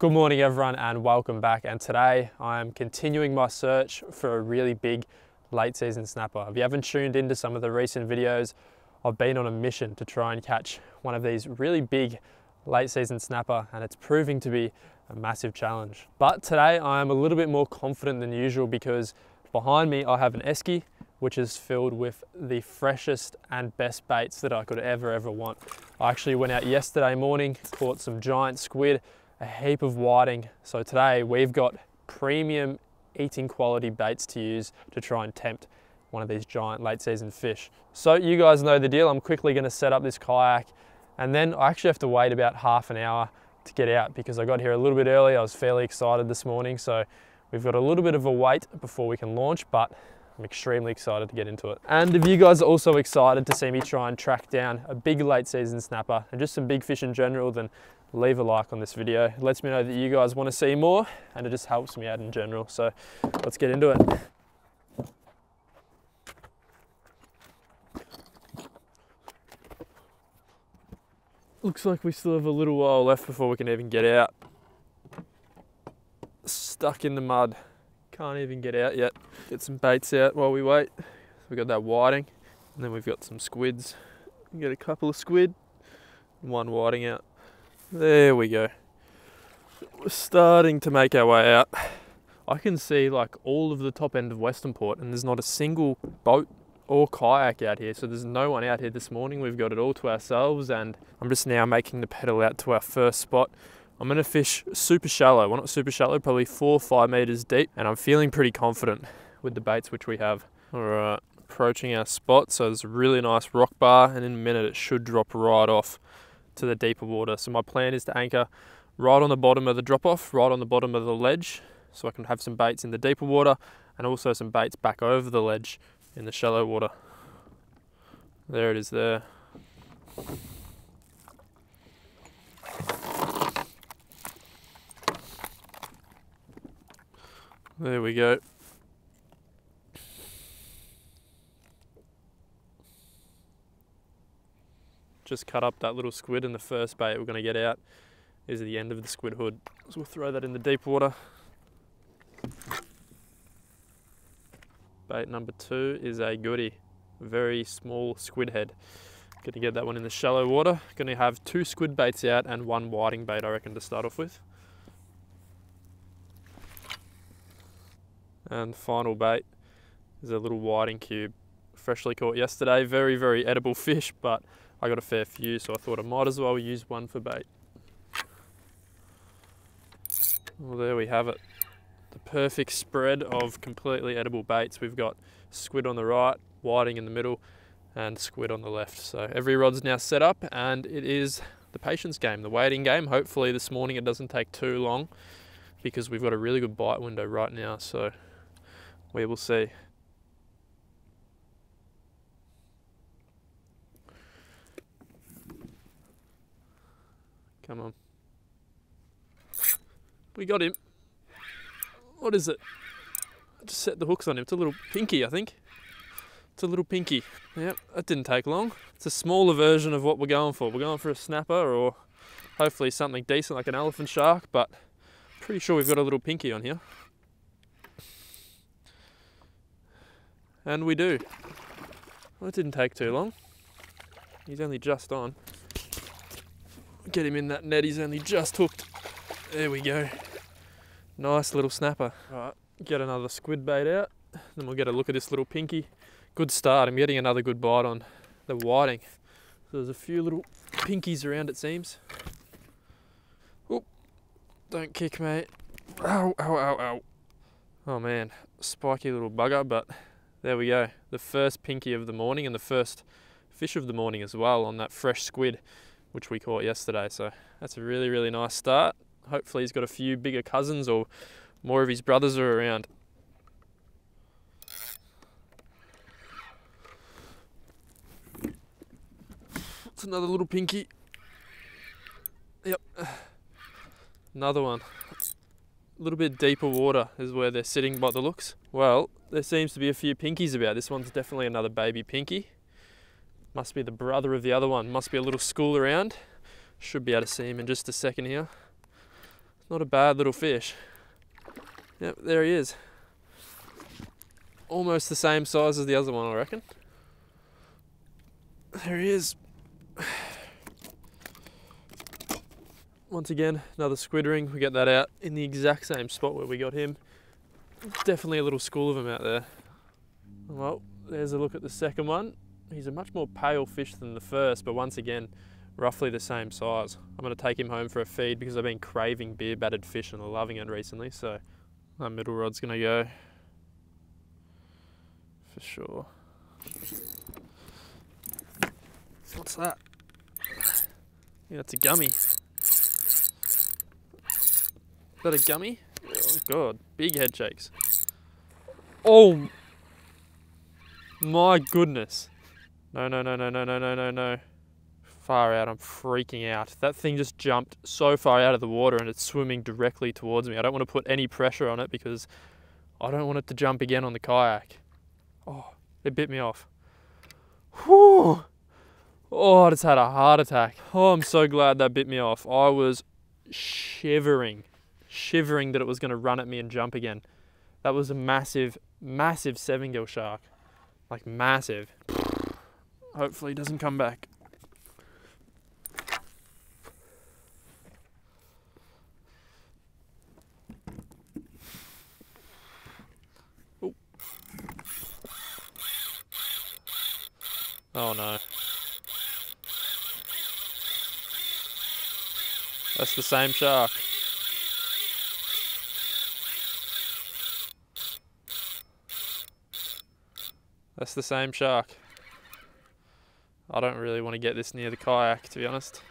Good morning everyone and welcome back and today I'm continuing my search for a really big late season snapper. If you haven't tuned into some of the recent videos, I've been on a mission to try and catch one of these really big late season snapper and it's proving to be a massive challenge. But today I'm a little bit more confident than usual because behind me I have an esky which is filled with the freshest and best baits that I could ever ever want. I actually went out yesterday morning, caught some giant squid, a heap of whiting. So today we've got premium eating quality baits to use to try and tempt one of these giant late season fish. So you guys know the deal. I'm quickly gonna set up this kayak and then I actually have to wait about half an hour to get out because I got here a little bit early. I was fairly excited this morning. So we've got a little bit of a wait before we can launch, but I'm extremely excited to get into it. And if you guys are also excited to see me try and track down a big late season snapper and just some big fish in general, then leave a like on this video. It lets me know that you guys want to see more and it just helps me out in general. So let's get into it. Looks like we still have a little while left before we can even get out. Stuck in the mud. Can't even get out yet. Get some baits out while we wait. We've got that whiting, and then we've got some squids. Get a couple of squid, one whiting out. There we go. We're starting to make our way out. I can see like all of the top end of Western Port, and there's not a single boat or kayak out here. So there's no one out here this morning. We've got it all to ourselves, and I'm just now making the pedal out to our first spot. I'm gonna fish super shallow, well not super shallow, probably four or five meters deep, and I'm feeling pretty confident with the baits which we have. All right, approaching our spot, so there's a really nice rock bar, and in a minute it should drop right off to the deeper water. So my plan is to anchor right on the bottom of the drop off, right on the bottom of the ledge, so I can have some baits in the deeper water, and also some baits back over the ledge in the shallow water. There it is there. There we go. Just cut up that little squid and the first bait we're going to get out is the end of the squid hood. So we'll throw that in the deep water. Bait number two is a goodie, very small squid head. Going to get that one in the shallow water. Going to have two squid baits out and one whiting bait I reckon to start off with. And final bait is a little whiting cube. Freshly caught yesterday. Very, very edible fish, but I got a fair few, so I thought I might as well use one for bait. Well, there we have it. The perfect spread of completely edible baits. We've got squid on the right, whiting in the middle, and squid on the left. So every rod's now set up, and it is the patience game, the waiting game. Hopefully this morning it doesn't take too long because we've got a really good bite window right now. So we will see. Come on. We got him. What is it? I just set the hooks on him. It's a little pinky, I think. It's a little pinky. Yep, that didn't take long. It's a smaller version of what we're going for. We're going for a snapper or hopefully something decent like an elephant shark, but pretty sure we've got a little pinky on here. And we do. Well, it didn't take too long. He's only just on. Get him in that net, he's only just hooked. There we go. Nice little snapper. Right, get another squid bait out. Then we'll get a look at this little pinky. Good start. I'm getting another good bite on the whiting. So there's a few little pinkies around it seems. Oh, don't kick mate. Ow, ow, ow, ow. Oh man, spiky little bugger, but there we go. The first pinky of the morning and the first fish of the morning as well on that fresh squid, which we caught yesterday. So that's a really, really nice start. Hopefully he's got a few bigger cousins or more of his brothers are around. It's another little pinky. Yep. Another one. A little bit deeper water is where they're sitting by the looks. Well, there seems to be a few pinkies about. This one's definitely another baby pinky. Must be the brother of the other one. Must be a little school around. Should be able to see him in just a second here. Not a bad little fish. Yep, there he is. Almost the same size as the other one, I reckon. There he is. Once again, another squid ring. We get that out in the exact same spot where we got him. Definitely a little school of them out there. Well, there's a look at the second one. He's a much more pale fish than the first, but once again, roughly the same size. I'm going to take him home for a feed because I've been craving beer battered fish and loving it recently. So that middle rod's going to go for sure. What's that? Yeah, that's a gummy. Is that a gummy? Oh god, big head shakes. Oh my goodness. No, no, no, no, no, no, no, no, no. Far out, I'm freaking out. That thing just jumped so far out of the water and it's swimming directly towards me. I don't want to put any pressure on it because I don't want it to jump again on the kayak. Oh, it bit me off. Whew. Oh, I just had a heart attack. Oh, I'm so glad that bit me off. I was shivering, shivering that it was going to run at me and jump again. That was a massive, massive seven gill shark. Like massive. Hopefully, he doesn't come back. Ooh. Oh no. That's the same shark. That's the same shark. I don't really want to get this near the kayak, to be honest.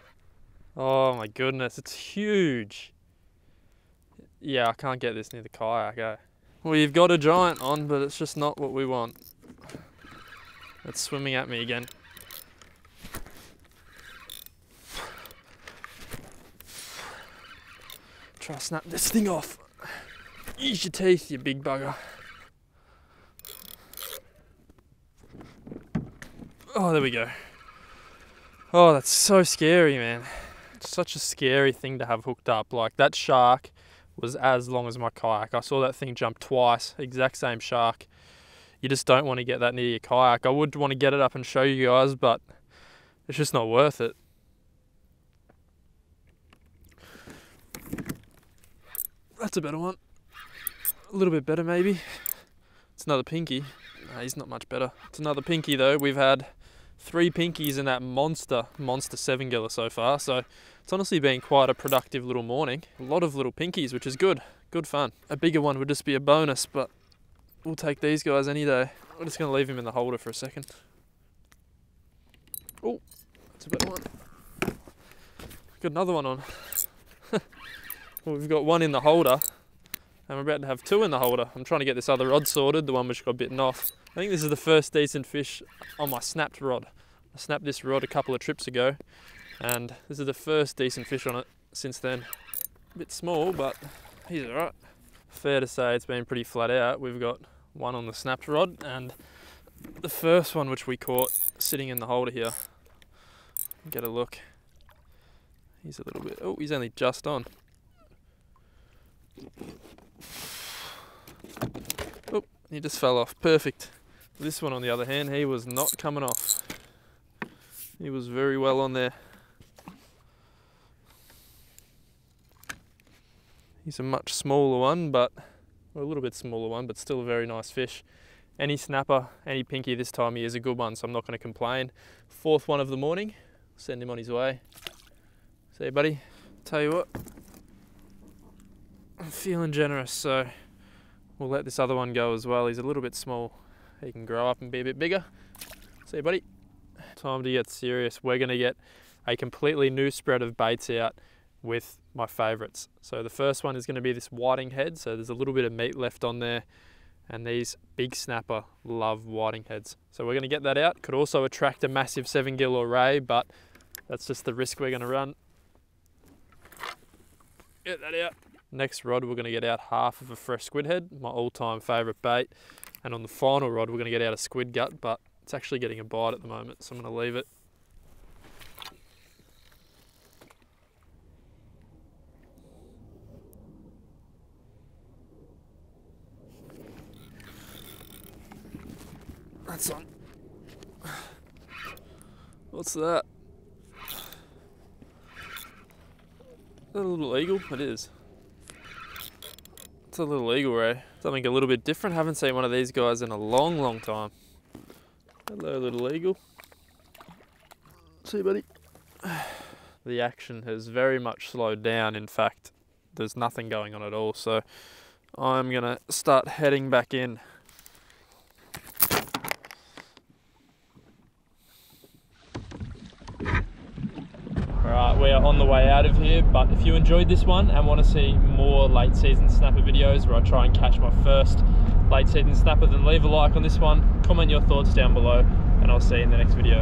Oh my goodness, it's huge. Yeah, I can't get this near the kayak, eh? Well, you've got a giant on, but it's just not what we want. It's swimming at me again. Try to snap this thing off. Use your teeth, you big bugger. Oh, there we go. Oh, that's so scary, man. It's such a scary thing to have hooked up. Like that shark was as long as my kayak. I saw that thing jump twice, exact same shark. You just don't want to get that near your kayak. I would want to get it up and show you guys, but it's just not worth it. That's a better one. A little bit better, maybe. It's another pinky. No, he's not much better. It's another pinky, though. We've had three pinkies in that monster, monster seven giller so far. So it's honestly been quite a productive little morning. A lot of little pinkies, which is good. Good fun. A bigger one would just be a bonus, but we'll take these guys any day. We're just going to leave him in the holder for a second. Oh, that's a better one. Got another one on. well, we've got one in the holder, we're about to have two in the holder. I'm trying to get this other rod sorted, the one which got bitten off. I think this is the first decent fish on my snapped rod. I snapped this rod a couple of trips ago, and this is the first decent fish on it since then. A bit small, but he's alright. Fair to say it's been pretty flat out. We've got one on the snapped rod, and the first one which we caught sitting in the holder here. Get a look. He's a little bit, oh, he's only just on. Oh, he just fell off. Perfect. This one, on the other hand, he was not coming off. He was very well on there. He's a much smaller one, but well, a little bit smaller one, but still a very nice fish. Any snapper, any pinky this time year is a good one, so I'm not going to complain. Fourth one of the morning, send him on his way. See you, buddy. Tell you what, I'm feeling generous, so we'll let this other one go as well. He's a little bit small. He can grow up and be a bit bigger. See you, buddy. Time to get serious. We're going to get a completely new spread of baits out with my favourites. So the first one is going to be this whiting head. So there's a little bit of meat left on there. And these big snapper love whiting heads. So we're going to get that out. Could also attract a massive seven gill array, but that's just the risk we're going to run. Get that out. Next rod, we're gonna get out half of a fresh squid head, my all-time favorite bait. And on the final rod, we're gonna get out a squid gut, but it's actually getting a bite at the moment, so I'm gonna leave it. That's on. What's that a little eagle? It is. A little eagle ray. Eh? Something a little bit different. Haven't seen one of these guys in a long, long time. Hello, little eagle. See, you, buddy. The action has very much slowed down. In fact, there's nothing going on at all. So I'm gonna start heading back in. Alright, we are on the way out of here, but if you enjoyed this one and want to see more late season snapper videos where I try and catch my first late season snapper, then leave a like on this one, comment your thoughts down below, and I'll see you in the next video.